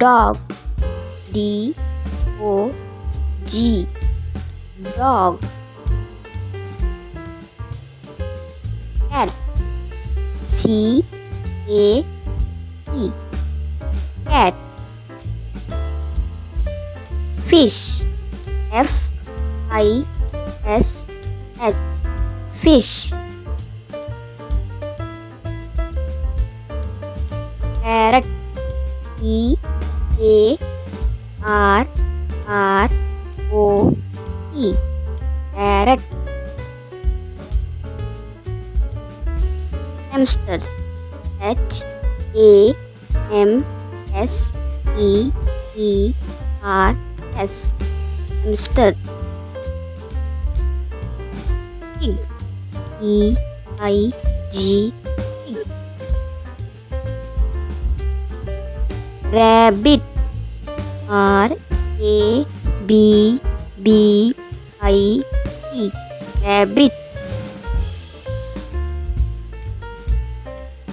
dog. D O G. Dog. Cat. C A T. Cat. Fish. F I S H. Fish. Parrot E K R R O E carrot hamsters H A M S E E R S hamster pig E I G pig rabbit R A B B I T rabbit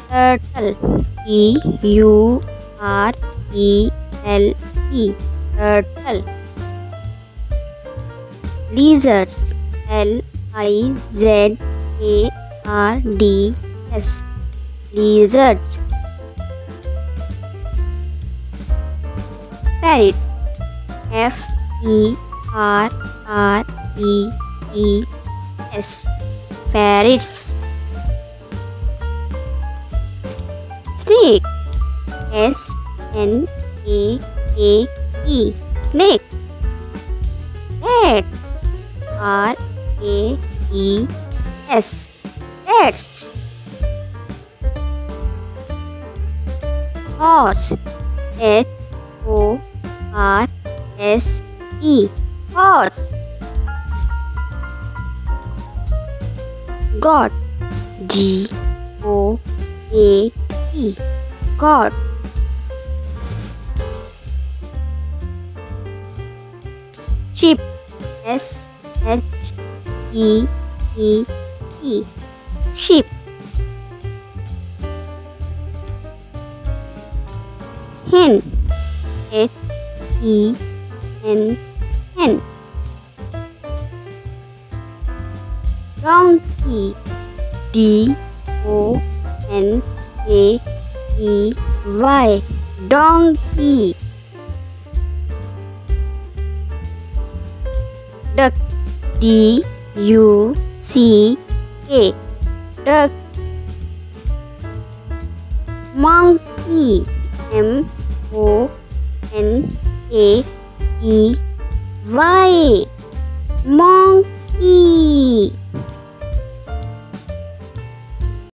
turtle T U R E L E turtle lizards L I Z A R D S lizards parrots F E R R E E S. Parrots snake. S N A K E. Snake. Rats R A E S. Rats horse. H O R S E. Horse God G. O. A. T. God sheep S. H. E. E. P sheep hen H E N hen donkey D O N K E Y. Donkey duck. D U C K. Duck. Monkey. M O N K E Y